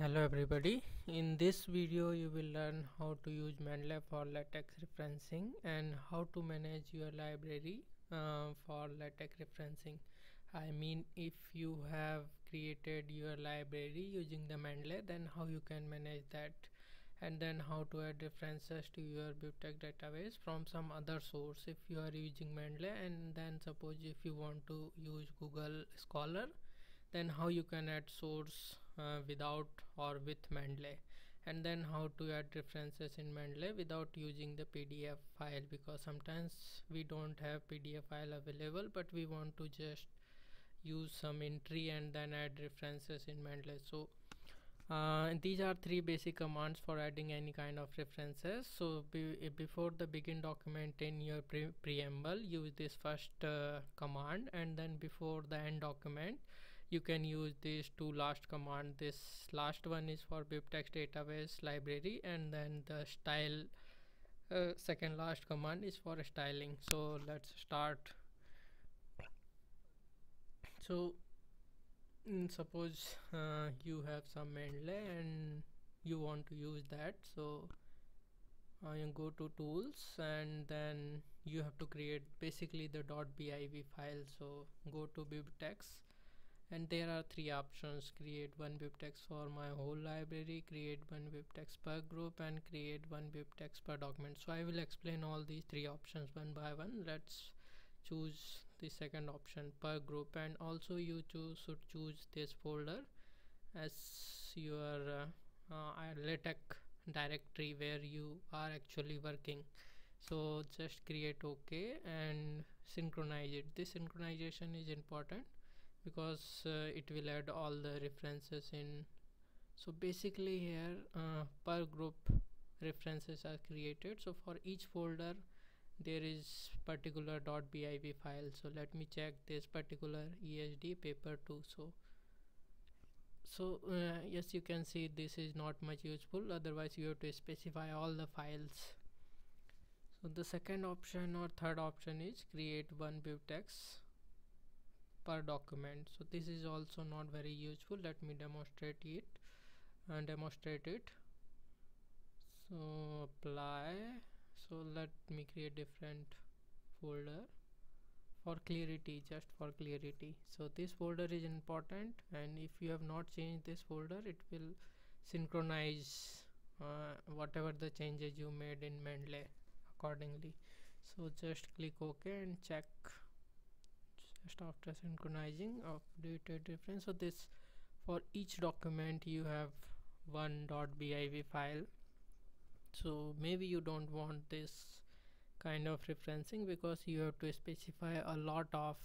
hello everybody. In this video you will learn how to use Mendeley for latex referencing and how to manage your library uh, for latex referencing. I mean if you have created your library using the Mendeley then how you can manage that? And then how to add references to your BibTeX database from some other source if you are using Mendeley and then suppose if you want to use Google Scholar then how you can add source uh, without or with Mendeley. And then how to add references in Mendeley without using the PDF file because sometimes we don't have PDF file available but we want to just use some entry and then add references in Mendeley. So uh, these are three basic commands for adding any kind of references so be before the begin document in your pre preamble use this first uh, command and then before the end document you can use these two last command. This last one is for bibtex database library and then the style uh, second last command is for styling. So let's start. So mm, suppose uh, you have some Mendeley and you want to use that. So uh, go to tools and then you have to create basically the .bib file. So go to bibtex and there are three options. Create one bibtex for my whole library create one bibtex per group and create one bibtex per document. So i will explain all these three options one by one. Let's choose the second option per group. And also you choose should choose this folder as your uh, uh, latex directory where you are actually working. So just create ok and synchronize it. This synchronization is important because uh, it will add all the references in. So basically here uh, per group references are created. So for each folder there is particular .bib file. So let me check this particular esd paper 2 so so uh, yes you can see this is not much useful. Otherwise you have to specify all the files. So the second option or third option is create one bibtex per document. So this is also not very useful. Let me demonstrate it. And demonstrate it. So apply. So let me create different folder for clarity just for clarity. So this folder is important and if you have not changed this folder it will synchronize uh, whatever the changes you made in Mendeley accordingly. So just click ok and check just after synchronizing of data reference so this for each document you have one .bib file. So maybe you don't want this kind of referencing because you have to specify a lot of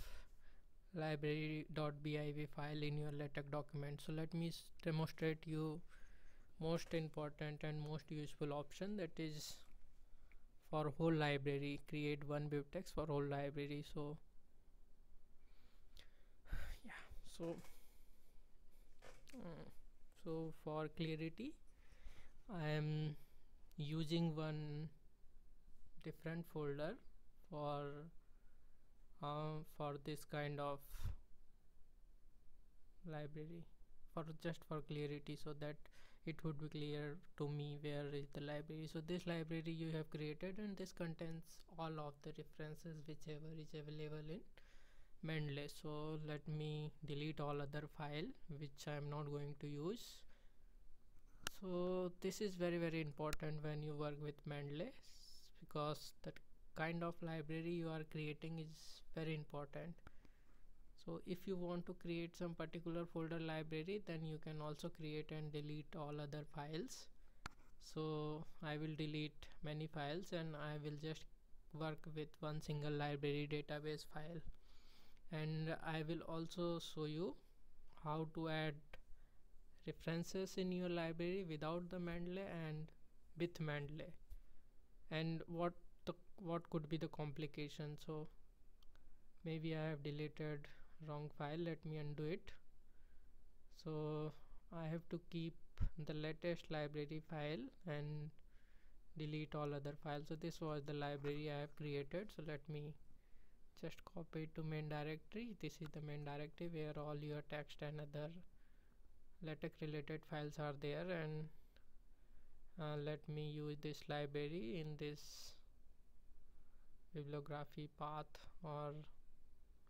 library.bib file in your latex document. So let me demonstrate you most important and most useful option that is for whole library. Create one bibtex for whole library. So so uh, so for clarity I am using one different folder for uh, for this kind of library for just for clarity so that it would be clear to me where is the library. So this library you have created and this contains all of the references whichever is available in Mendeley so let me delete all other file which I am not going to use. So this is very very important when you work with Mendeley because that kind of library you are creating is very important. So if you want to create some particular folder library then you can also create and delete all other files. So I will delete many files and I will just work with one single library database file and I will also show you how to add references in your library without the Mendeley and with Mendeley. And what the what could be the complication? So maybe I have deleted wrong file. Let me undo it. So I have to keep the latest library file and delete all other files. So this was the library I have created. So let me just copy it to main directory. This is the main directory where all your text and other latex related files are there. And uh, let me use this library in this bibliography path or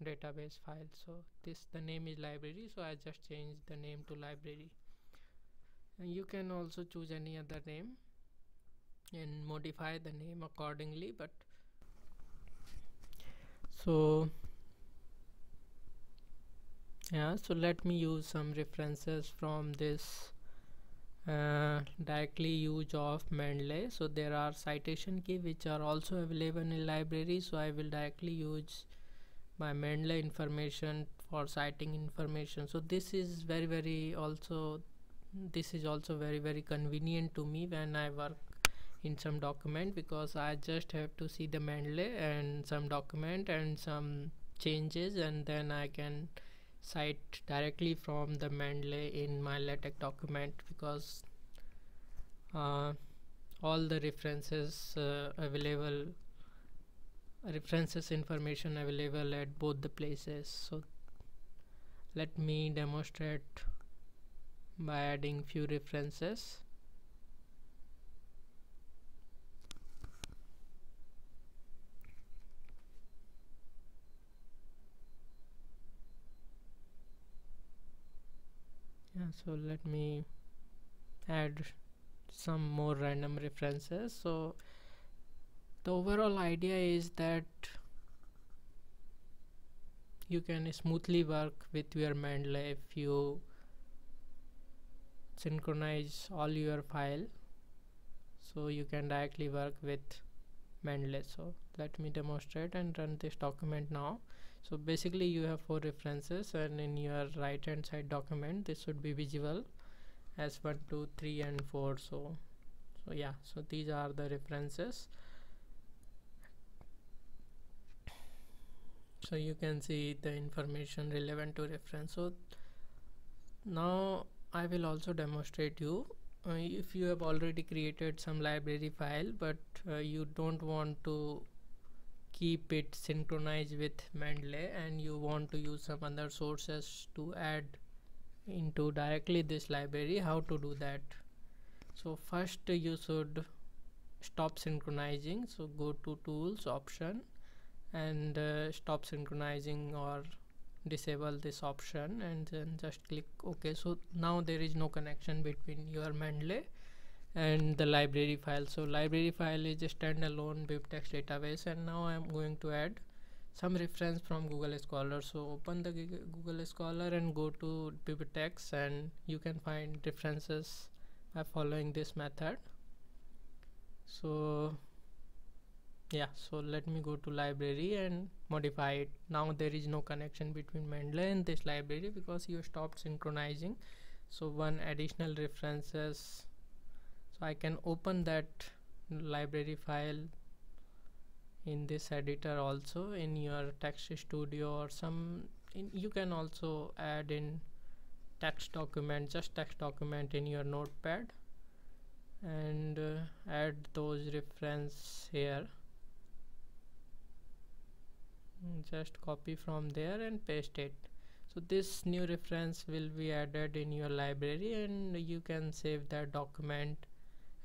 database file. So this the name is library so I just changed the name to library. And you can also choose any other name and modify the name accordingly but so yeah so let me use some references from this uh, directly use of Mendeley. So there are citation key which are also available in library. So I will directly use my Mendeley information for citing information. So this is very very also this is also very very convenient to me when I work in some document because I just have to see the Mendeley and some document and some changes and then I can cite directly from the Mendeley in my LaTeX document because uh, all the references uh, available references information available at both the places. So let me demonstrate by adding few references so let me add some more random references. So the overall idea is that you can smoothly work with your Mendeley if you synchronize all your file. So you can directly work with Mendeley. So let me demonstrate and run this document now. So basically you have four references and in your right hand side document this should be visible as 1 2 3 and 4 so so yeah. So these are the references. So you can see the information relevant to reference. So now I will also demonstrate you uh, if you have already created some library file but uh, you don't want to keep it synchronized with Mendeley and you want to use some other sources to add into directly this library how to do that? So first you should stop synchronizing. So go to tools option and uh, stop synchronizing or disable this option and then just click ok so now there is no connection between your Mendeley and the library file. So library file is a standalone BibTeX database and now I am going to add some reference from Google Scholar. So open the Google Scholar and go to BibTeX and you can find references by following this method. So yeah so let me go to library and modify it. Now there is no connection between Mendeley and this library because you stopped synchronizing. So one additional references. So I can open that library file in this editor also in your TeXstudio or some you can also add in text document just text document in your notepad and uh, add those reference here Hmm, just copy from there and paste it. So this new reference will be added in your library and you can save that document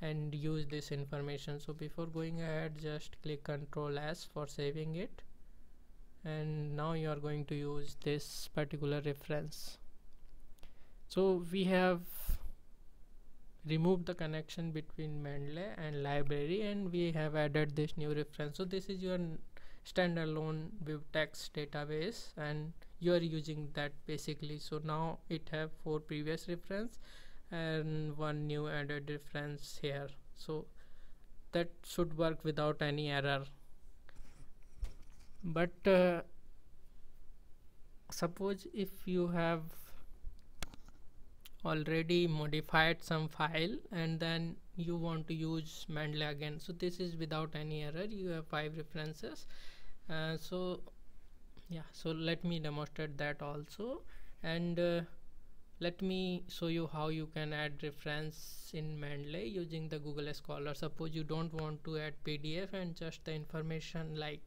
and use this information. So before going ahead just click ctrl s for saving it. And now you are going to use this particular reference. So we have removed the connection between Mendeley and library and we have added this new reference. So this is your standalone BibTeX database and you are using that basically. So now it have four previous reference and one new added reference here. So that should work without any error. But uh, suppose if you have already modified some file and then you want to use Mendeley again. So this is without any error. You have five references uh, so yeah so let me demonstrate that also. And uh, let me show you how you can add reference in Mendeley using the Google Scholar. Suppose you don't want to add PDF and just the information like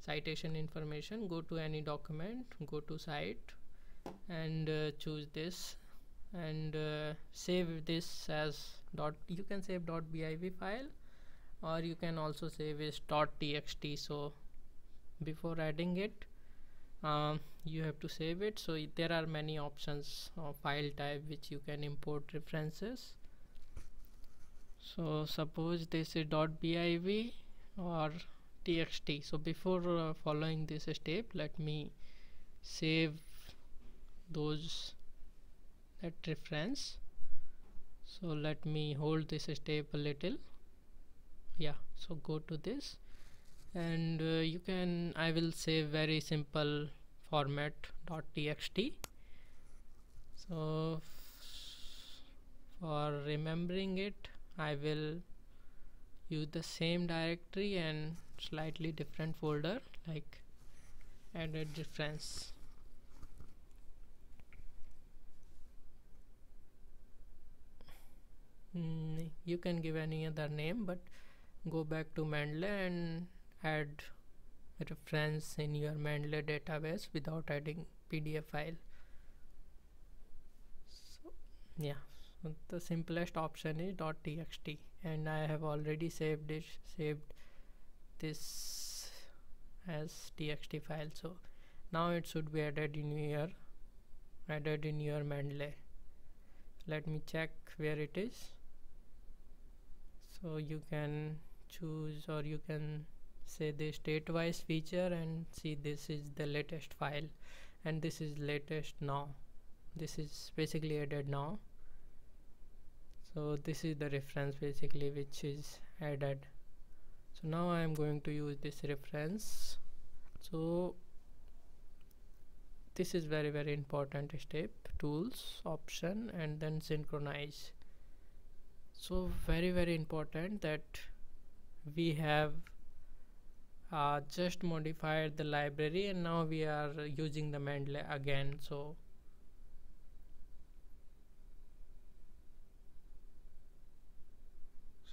citation information go to any document go to cite and uh, choose this. And uh, save this as dot you can save dot .bib file or you can also save as dot .txt so before adding it um, you have to save it. So there are many options of file type which you can import references. So suppose this is .bib or txt so before uh, following this step let me save those that reference. So let me hold this step a little. Yeah so go to this and uh, you can I will save very simple format dot .txt. So for remembering it I will use the same directory and slightly different folder like added reference mm, you can give any other name but go back to Mendeley and add reference in your Mendeley database without adding PDF file. So yeah. So the simplest option is .txt and I have already saved this saved this as txt file. So now it should be added in your added in your Mendeley let me check where it is. So you can choose or you can say the state wise feature and see this is the latest file and this is latest now. This is basically added now. So this is the reference basically which is added. So now I am going to use this reference. So this is very very important step tools option and then synchronize. So very very important that we have uh, just modified the library and now we are using the Mendeley again so.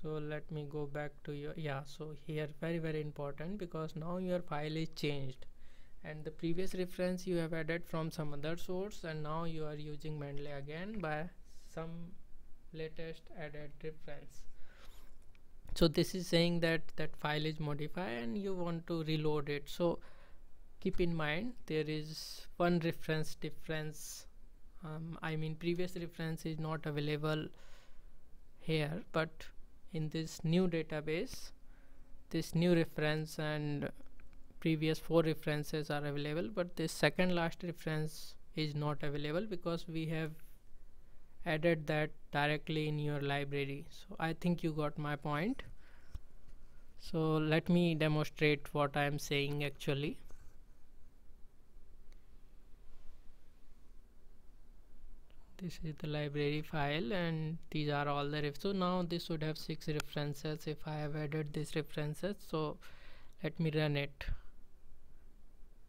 So let me go back to your yeah so here very very important because now your file is changed. And the previous reference you have added from some other source and now you are using Mendeley again by some latest added reference so this is saying that that file is modified and you want to reload it. So keep in mind there is one reference difference. Um, I mean previous reference is not available here but in this new database this new reference and previous four references are available but this second last reference is not available because we have added that directly in your library. So I think you got my point. So let me demonstrate what I am saying actually. This is the library file and these are all the ref so now this would have six references if I have added these references. So let me run it.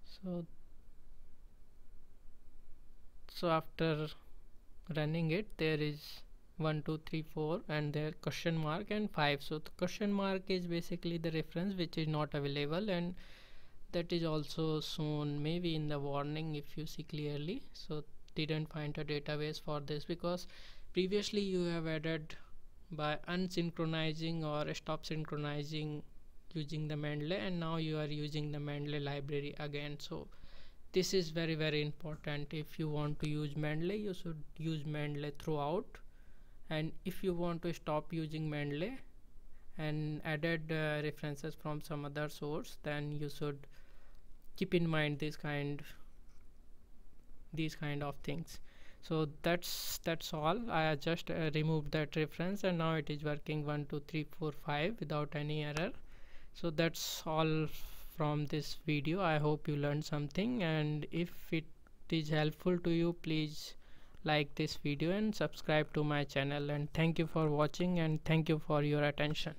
So so after running it there is 1 2 3 4 and there question mark and 5 so the question mark is basically the reference which is not available and that is also shown maybe in the warning if you see clearly. So didn't find a database for this because previously you have added by unsynchronizing or stop synchronizing using the Mendeley and now you are using the Mendeley library again. So this is very very important. If you want to use Mendeley you should use Mendeley throughout. And if you want to stop using Mendeley and added uh, references from some other source then you should keep in mind this kind these kind of things. So that's that's all. I just uh, removed that reference and now it is working 1 2 3 4 5 without any error. So that's all from this video. I hope you learned something and if it is helpful to you please like this video and subscribe to my channel. And thank you for watching and thank you for your attention